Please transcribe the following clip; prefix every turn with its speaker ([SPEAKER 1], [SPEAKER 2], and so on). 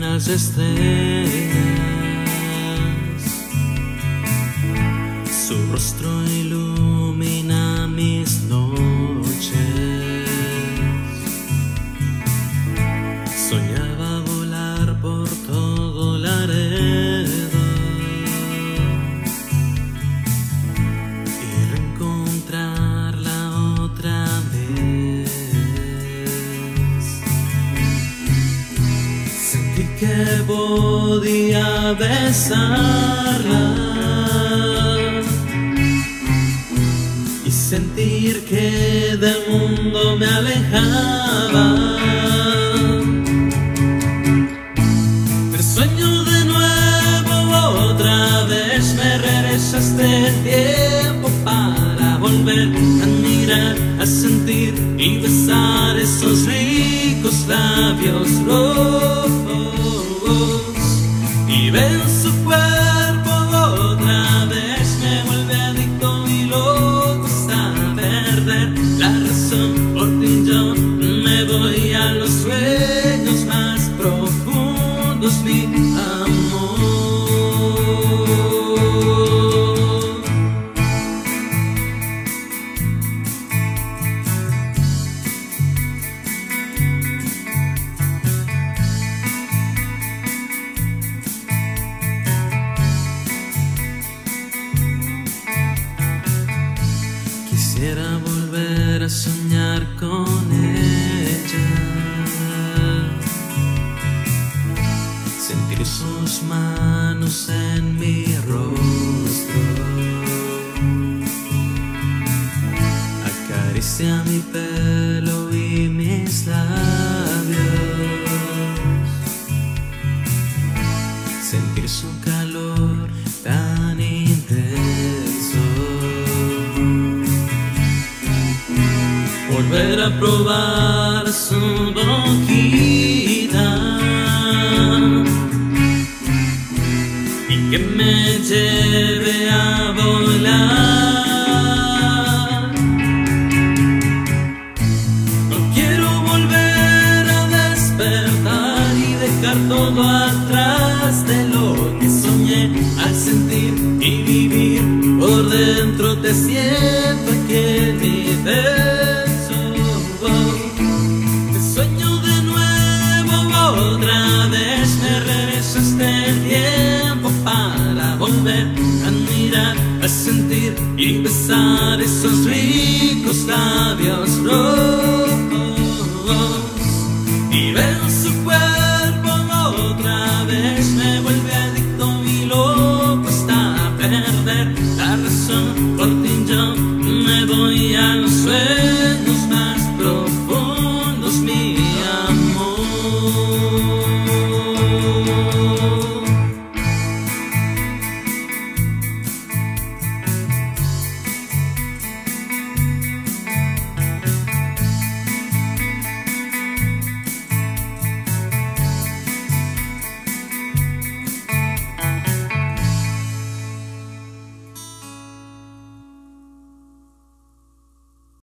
[SPEAKER 1] las estrellas. Su rostro ilumina mis noches. Soñaba Sentí que podía besarla y sentir que del mundo me alejaba. Te sueño de nuevo otra vez, me regresaste tiempo para volver a mirar, a sentir y besar esos ricos labios soñar con ella. Sentir sus manos en mi rostro. Acaricia mi pelo y mis labios. Sentir su calor volver a probar su boquita y que me lleve a volar. No quiero volver a despertar y dejar todo atrás de lo que soñé al sentir y vivir por dentro te siento a sentir y besar esos ricos labios rojos. Y veo su cuerpo otra vez, me vuelve adicto y loco está a perder la razón. Por ti yo me voy a los sueños más profundos, mi amor.